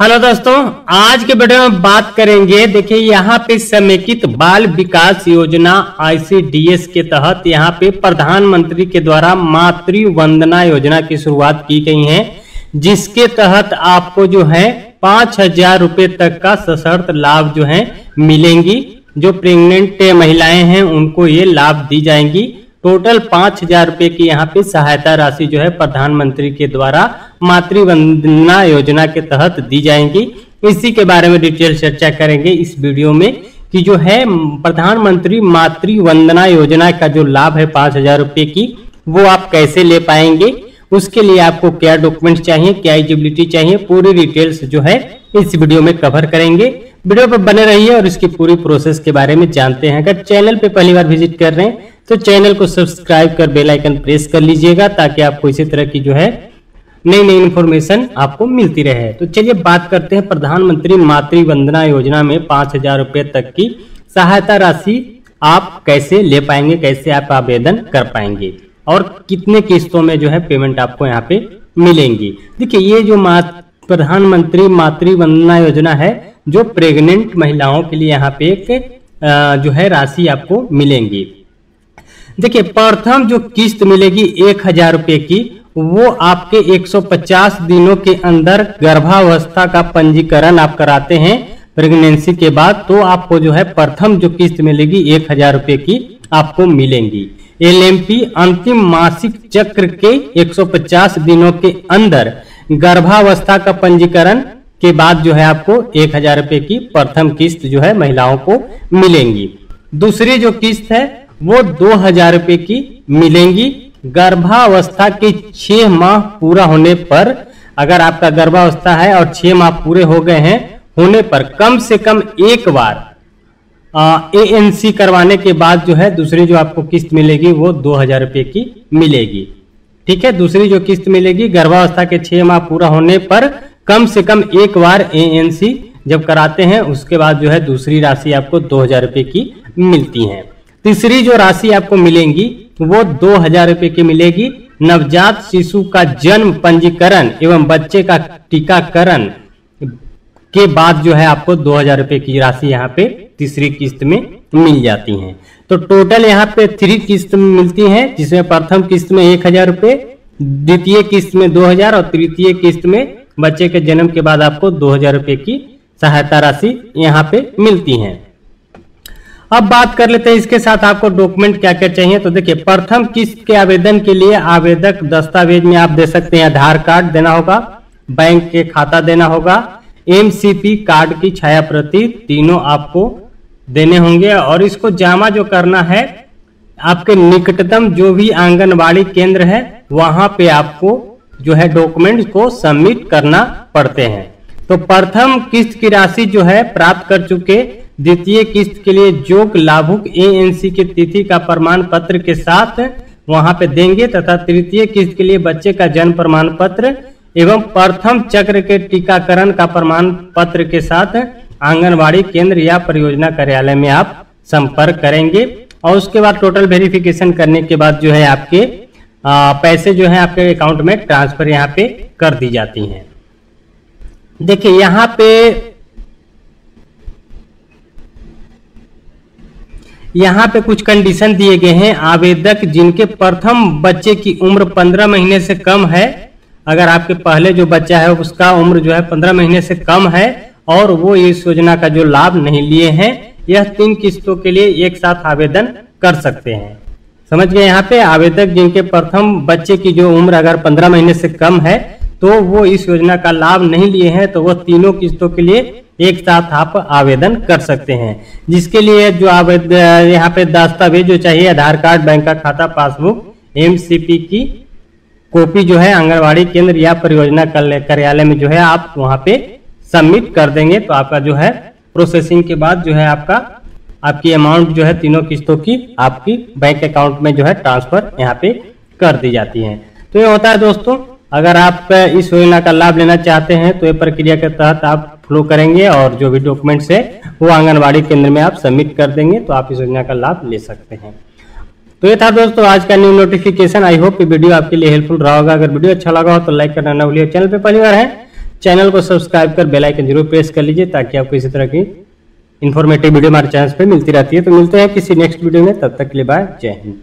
Hello दोस्तों, आज के वीडियो में बात करेंगे, देखिए यहाँ पे समेकित बाल विकास योजना आईसीडीएस के तहत यहाँ पे प्रधानमंत्री के द्वारा मातृ वंदना योजना की शुरुआत की गई है, जिसके तहत आपको जो है पाँच हज़ार रुपए तक का सशर्त लाभ जो है मिलेंगी, जो प्रेग्नेंट महिलाएँ हैं, उनको ये लाभ दी जाएँगी। टोटल पाँच हज़ार रुपए की यहाँ पे सहायता राशि जो है प्रधानमंत्री के द्वारा मातृवंदना योजना के तहत दी जाएँगी। इसी के बारे में डिटेल चर्चा करेंगे इस वीडियो में कि जो है प्रधानमंत्री मातृवंदना योजना का जो लाभ है पाँच हज़ार रुपए की, वो आप कैसे ले पाएँगे? उसके लिए आपको क्या डॉक्यूमेंट चाहिए, क्या एलिजिबिलिटी चाहिए, पूरी डिटेल्स जो है इस वीडियो में कवर करेंगे। वीडियो पर बने रहिए और इसकी पूरी प्रोसेस के बारे में जानते हैं। अगर चैनल पे पहली बार विज़िट कर रहे हैं तो चैनल को सब्सक्राइब कर बेल आइकन प्रेस कर लीजिएगा ताकि आपको इसी तरह की जो है नई नई इन्फॉर्मेशन आपको मिलती रहे। तो चलिए बात करते हैं प्रधानमंत्री मातृ वंदना योजना में पाँच हज़ार रुपए तक की सहायता राशि आप कैसे ले पाएँगे, कैसे आप आवेदन कर पाएँगे और कितने किस्तों में जो है पेमेंट आपको यहाँ पे मिलेंगी। देखिए, ये जो प्रधानमंत्री मातृ वंदना योजना है, जो प्रेग्नेंट महिलाओं के लिए यहाँ पे एक जो है राशि आपको मिलेंगी। देखिए, प्रथम जो किस्त मिलेगी एक हज़ार रुपए की, वो आपके 150 दिनों के अंदर गर्भावस्था का पंजीकरण आप कराते हैं, प्रेगनेंसी के बाद तो आपको जो है प्रथम जो किस्त मिलेगी एक हज़ार रुपए की आपको मिलेंगी। एलएमपी अंतिम मासिक चक्र के 150 दिनों के अंदर गर्भावस्था का पंजीकरण के बाद जो है आपको एक हज़ार रुपए की प्रथम किस्त जो है महिलाओं को मिलेंगी। दूसरी जो किस्त है वो दो हज़ार रुपए की मिलेंगी। गर्भावस्था के छह माह पूरा होने पर, अगर आपका गर्भावस्था है और छह माह पूरे हो गए हैं, होने पर कम से कम एक बार ए एन सी करवाने के बाद जो है, दूसरी जो आपको किस्त मिलेगी वो दो हज़ार रुपए की मिलेगी। ठीक है, दूसरी जो किस्त मिलेगी गर्भावस्था के छह माह पूरा होने पर कम से कम एक बार ए एन सी जब कराते हैं, उसके बाद जो है, दूसरी राशि आपको दो हज़ार रुपए की मिलती है। तीसरी जो राशि आपको मिलेंगी, वो दो हज़ार रुपए की मिलेगी। नवजात शिशु का जन्म पंजीकरण एवं बच्चे का टीकाकरण के बाद जो है आपको दो हज़ार रुपए की राशि यहाँ पे तीसरी किस्त में मिल जाती है। तो टोटल यहाँ पे थ्री किस्त मिलती है, जिसमें प्रथम किस्त में एक हज़ार रुपए द्वितीय किस्त में दो हज़ार और तृतीय किस्त में बच्चे के जन्म के बाद आपको दो हज़ार रुपए की सहायता राशि यहाँ पे मिलती है। अब बात कर लेते हैं इसके साथ आपको डॉक्यूमेंट क्या क्या चाहिए। तो देखिए, प्रथम किस्त के आवेदन के लिए आवेदक दस्तावेज़ में आप दे सकते हैं आधार कार्ड देना होगा, बैंक के खाता देना होगा एमसीपी कार्ड की छाया प्रति तीनों आपको देने होंगे और इसको जमा जो करना है, आपके निकटतम जो भी आंगनबाड़ी केंद्र है, वहाँ पे आपको जो है डॉक्यूमेंट को सबमिट करना पड़ते हैं। तो प्रथम किस्त की राशि जो है प्राप्त कर चुके द्वितीय किस्त के लिए जोग लाभुक एएनसी के तिथि का प्रमाण पत्र के साथ वहाँ पे देंगे तथा तृतीय किस्त के लिए बच्चे का जन्म प्रमाण पत्र एवं प्रथम चक्र के टीकाकरण का प्रमाण पत्र के साथ आंगनबाड़ी केंद्र या परियोजना कार्यालय में आप संपर्क करेंगे। और उसके बाद टोटल वेरिफिकेशन करने के बाद जो है आपके आ, पैसे जो है आपके अकाउंट में ट्रांसफ़र यहाँ पे कर दी जाती हैं। देखिए यहाँ पे यहाँ पे कुछ कंडीशन दिए गए हैं। आवेदक जिनके प्रथम बच्चे की उम्र पंद्रह महीने से कम है, अगर आपके पहले जो बच्चा है उसका उम्र जो है पंद्रह महीने से कम है, और वो इस योजना का जो लाभ नहीं लिए हैं, यह तीन किस्तों के लिए एक साथ आवेदन कर सकते हैं। समझ गए यहाँ पे? आवेदक जिनके प्रथम बच्चे की जो उम्र अगर पंद्रह महीने से कम है तो वो इस योजना का लाभ नहीं लिए हैं तो वो तीनों किस्तों के लिए एक साथ आप आवेदन कर सकते हैं। जिसके लिए जो आवेदन यहाँ पे दस्तावेज़ जो चाहिए, आधार कार्ड, बैंक का खाता, पासबुक एमसीपी की कॉपी जो है, आंगनबाड़ी केंद्र या परियोजना कार्यालय में जो है, आप वहाँ पे सबमिट कर देंगे। तो आपका जो है, प्रोसेसिंग के बाद जो है, आपका, आपकी अमाउंट जो है, तीनों किस्तों की आपकी बैंक अकाउंट में जो है ट्रांसफ़र यहाँ पे कर दी जाती है। तो ये होता है दोस्तों, अगर आप इस योजना का लाभ लेना चाहते हैं तो ये प्रक्रिया के तहत आप फ्लो करेंगे और जो भी डॉक्यूमेंट्स है, वो आंगनबाड़ी केंद्र में आप सबमिट कर देंगे तो आप इस योजना का लाभ ले सकते हैं। तो ये था दोस्तों आज का new notification I hope video आपके लिए हेल्पफुल रहा होगा। अगर वीडियो अच्छा लगा हो तो लाइक करना ना भूलिए। चैनल पे पहली बार है चैनल को सब्सक्राइब कर बेल आइकन ज़रूर प्रेस कर लीजिए, ताकि आपको इसी तरह की इन्फॉर्मेटिव वीडियो हमारे चैनल पे मिलती रहती है। तो मिलते हैं किसी नेक्स्ट वीडियो में। तब तक के लिए बाय जय हिंद।